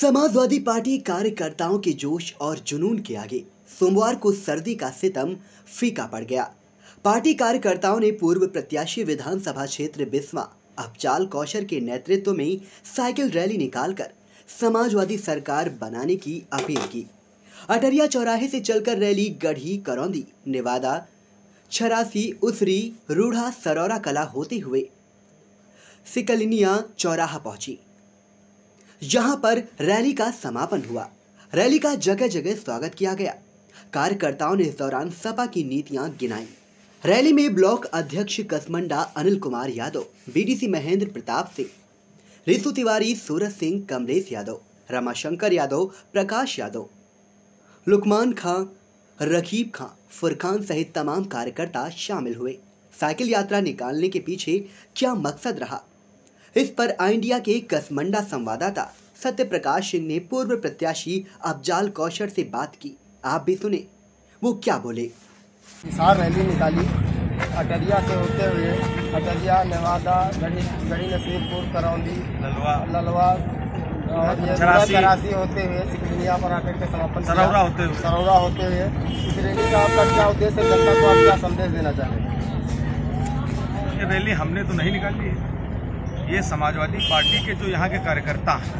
Samajwadi party कार्यकर्ताओं के जोश और जुनून के आगे सोमवार को सर्दी का सितम फीका पड़ गया। पार्टी कार्यकर्ताओं ने पूर्व प्रत्याशी विधानसभा क्षेत्र बिस्वा अबचाल कौशर के नेतृत्व में साइकिल रैली निकालकर समाजवादी सरकार बनाने की अपील की। अटरिया चौराहे से चलकर रैली गढ़ी करौंदी, नेवादा, छरासी, उसरी, रूढ़ा, सरौरा कला होते हुए सिकलिनिया चौराहा पहुँची। जहाँ पर रैली का समापन हुआ। रैली का जगह जगह स्वागत किया गया। कार्यकर्ताओं ने इस दौरान सपा की नीतियाँ गिनाई। रैली में ब्लॉक अध्यक्ष कसमंडा अनिल कुमार यादव, बीडीसी महेंद्र प्रताप सिंह, रिसु तिवारी सूरज सिंह, कमलेश यादव, रमाशंकर यादव, प्रकाश यादव, लुकमान खां रकीब खां, फुरखान सहित तमाम कार्यकर्ता शामिल हुए। साइकिल यात्रा निकालने के पीछे क्या मकसद रहा? इस पर इंडिया के कसमंडा संवाददाता सत्य प्रकाश सिंह ने पूर्व प्रत्याशी अफजाल कौशर से बात की। आप भी सुने। वो क्या बोले? किसान रैली निकाली। अटरिया से होते हुए अटरिया नेवादा गढ़ी गढ़ी नसीरपुर करौंदी ललवा। ललवा और ये चरासी। चरासी होते हुए सिकलिया पर आकर के समापन। सरौरा होते हुए। सरौरा होते हुए इस रैली का आपका क्या उद्देश्य जनता को आप क्या संदेश देना चाहेंगे? ये रैली हमने तो नहीं निकाली है। ये समाजवादी पार्टी के जो यहाँ के कार्यकर्ता हैं,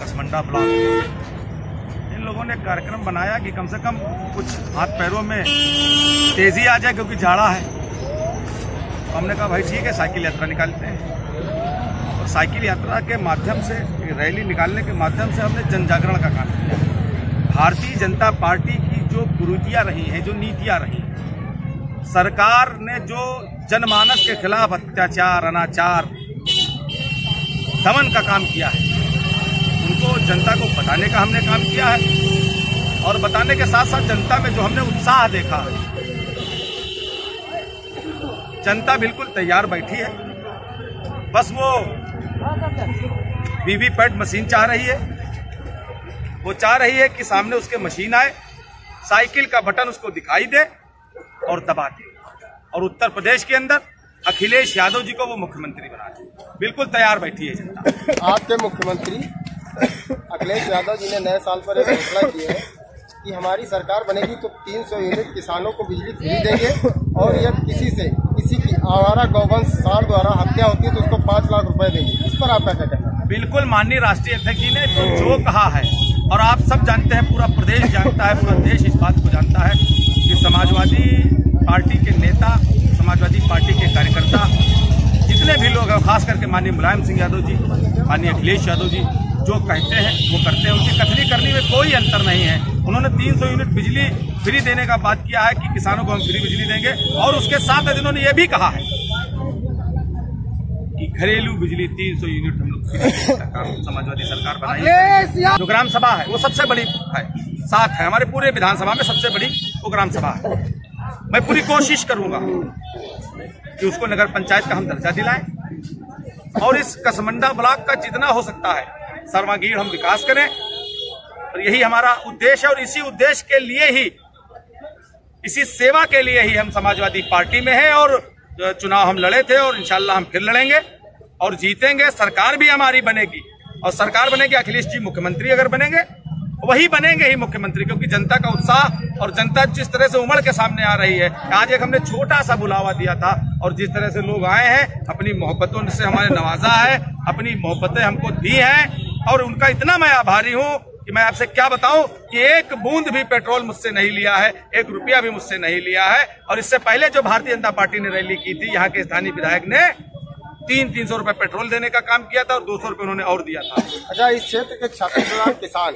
कसमंडा ब्लॉक इन लोगों ने कार्यक्रम बनाया कि कम से कम कुछ हाथ पैरों में तेज़ी आ जाए क्योंकि झाड़ा है। तो हमने कहा, भाई ठीक है, साइकिल यात्रा निकालते हैं। और साइकिल यात्रा के माध्यम से, रैली निकालने के माध्यम से हमने जन जागरण का काम किया। भारतीय जनता पार्टी की जो कुरीतियाँ रही हैं, जो नीतियाँ रही हैं, सरकार ने जो जनमानस के खिलाफ अत्याचार, अनाचार दमन का काम किया है। उनको जनता को बताने का हमने काम किया है और बताने के साथ साथ जनता में जो हमने उत्साह देखा है, जनता बिल्कुल तैयार बैठी है। बस वो वीवीपैट मशीन चाह रही है। वो चाह रही है कि सामने उसके मशीन आए, साइकिल का बटन उसको दिखाई दे और दबा दे। और उत्तर प्रदेश के अंदर अखिलेश यादव जी को वो मुख्यमंत्री बना दे। बिल्कुल तैयार बैठी है जनता। आपके मुख्यमंत्री अखिलेश यादव जी ने नए साल पर एक घोषणा की है कि हमारी सरकार बनेगी तो 300 यूनिट किसानों को बिजली फ्री देंगे और यदि किसी से किसी की आवारा गौवंश सार द्वारा हत्या होती है तो उसको पाँच लाख रुपए देंगे। इस पर आपका क्या कहना है? बिल्कुल माननीय राष्ट्रीय अध्यक्ष जी ने तो जो कहा है और आप सब जानते हैं पूरा प्रदेश जानता है पूरा देश इस बात को जानता है कि समाजवादी पार्टी के नेता समाजवादी पार्टी के कार्यकर्ता जितने भी लोग हैं खास करके माननीय मुलायम सिंह यादव जी माननीय अखिलेश यादव जी जो कहते हैं वो करते हैं उनकी कथनी करने में कोई अंतर नहीं है। उन्होंने 300 यूनिट बिजली फ्री देने का बात किया है कि किसानों को हम फ्री बिजली देंगे और उसके साथ इन्होंने ये भी कहा है कि घरेलू बिजली 300 यूनिट हम लोग समाजवादी सरकार बनाई जो ग्राम सभा है वो सबसे बड़ी है। साथ है हमारे पूरे विधानसभा में सबसे बड़ी वो ग्राम सभा है। मैं पूरी कोशिश करूँगा कि उसको नगर पंचायत का हम दर्जा दिलाएँ। और इस कसमंडा ब्लॉक का जितना हो सकता है, सर्वांगीण हम विकास करें। और यही हमारा उद्देश्य और इसी उद्देश्य के लिए ही, इसी सेवा के लिए ही हम समाजवादी पार्टी में हैं और चुनाव हम लड़े थे और इंशाल्लाह हम फिर लड़ेंगे और जीतेंगे। सरकार भी हमारी बनेगी। और सरकार बनेगी, अखिलेश जी मुख्यमंत्री अगर बनेंगे वही बनेंगे ही मुख्यमंत्री, क्योंकि जनता का उत्साह और जनता जिस तरह से उमड़ के सामने आ रही है, आज एक हमने छोटा सा बुलावा दिया था और जिस तरह से लोग आए हैं, अपनी मोहब्बतों से हमारे नवाजा है, अपनी मोहब्बतें हमको दी हैं, और उनका इतना मैं आभारी हूँ कि मैं आपसे क्या बताऊँ कि एक बूंद भी पेट्रोल मुझसे नहीं लिया है, एक रुपया भी मुझसे नहीं लिया है, और इससे पहले जो भारतीय जनता पार्टी ने रैली की थी, यहाँ के स्थानीय विधायक ने तीन तीन सौ रुपए पेट्रोल देने का काम किया था और दो सौ रुपये उन्होंने और दिया था। अच्छा इस क्षेत्र के हज़ार किसान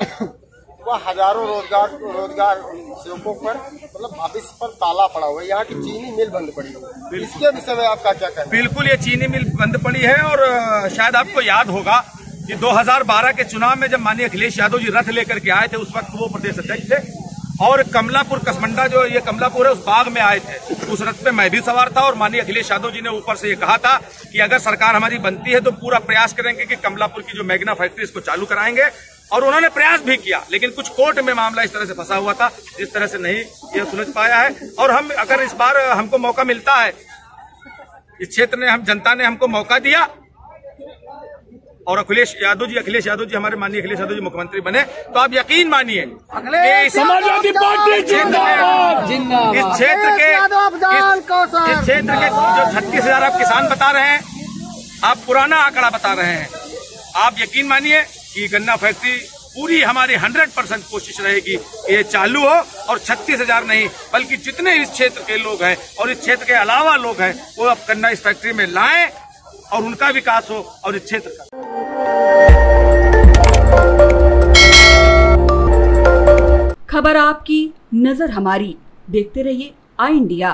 वह हज़ारों रोज़गार रोज़गार सेवकों पर मतलब भविष्य पर ताला पड़ा हुआ है। यहाँ की चीनी मिल बंद पड़ी है। इसके विषय में आपका क्या कहना बिल्कुल ये चीनी मिल बंद पड़ी है और शायद आपको याद होगा कि 2012 के चुनाव में जब माननीय अखिलेश यादव जी रथ लेकर के आए थे उस वक्त वो प्रदेश अध्यक्ष थे और कमलापुर कसमंडा जो ये कमलापुर है उस बाग में आए थे। उस रथ पे मैं भी सवार था और माननीय अखिलेश यादव जी ने ऊपर से ये कहा था कि अगर सरकार हमारी बनती है तो पूरा प्रयास करेंगे कि कमलापुर की जो मैग्ना फैक्ट्री इसको चालू कराएँगे। और उन्होंने प्रयास भी किया लेकिन कुछ कोर्ट में मामला इस तरह से फंसा हुआ था जिस तरह से नहीं यह सुलझ पाया है। और हम अगर इस बार हमको मौका मिलता है इस क्षेत्र ने हम जनता ने हमको मौका दिया और अखिलेश यादव जी अखिलेश यादव जी हमारे माननीय अखिलेश यादव जी मुख्यमंत्री बने तो आप यकीन मानिए इस- समाजवादी पार्टी इस क्षेत्र के इस इस क्षेत्र के जो छत्तीस हज़ार आप किसान बता रहे हैं आप पुराना आंकड़ा बता रहे हैं। आप यकीन मानिए कि गन्ना फैक्ट्री पूरी हमारी हंड्रेड परसेंट कोशिश रहेगी ये चालू हो और छत्तीस हज़ार नहीं, बल्कि जितने इस क्षेत्र के लोग हैं और इस क्षेत्र के अलावा लोग हैं, वो अब गन्ना इस फैक्ट्री में लाएँ और उनका विकास हो और इस क्षेत्र का। खबर आपकी, नज़र हमारी। देखते रहिए आई इंडिया।